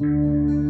Música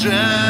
Уже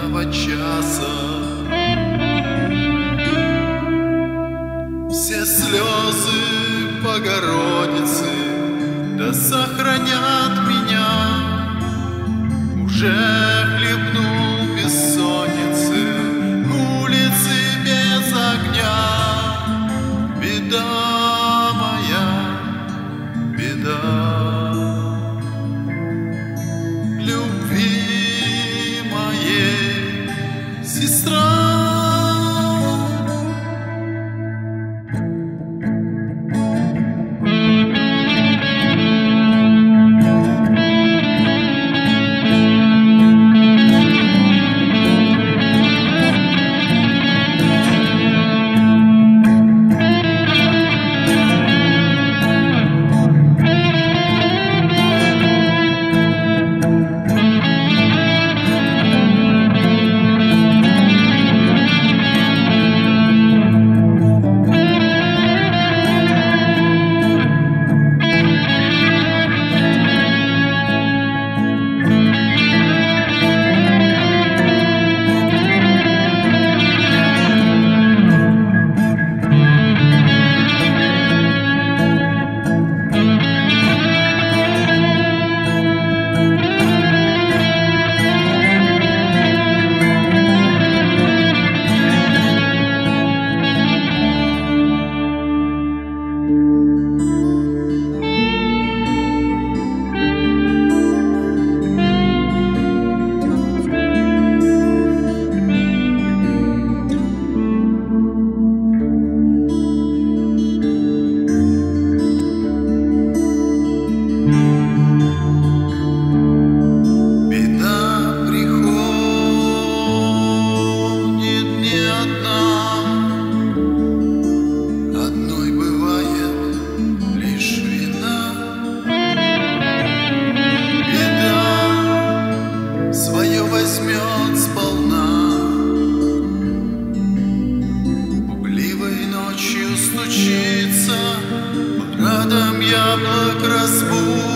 смертного часа. Все слезы Богородицы Да сохранят меня Уже хлебнул случится, радом яблок разбудит.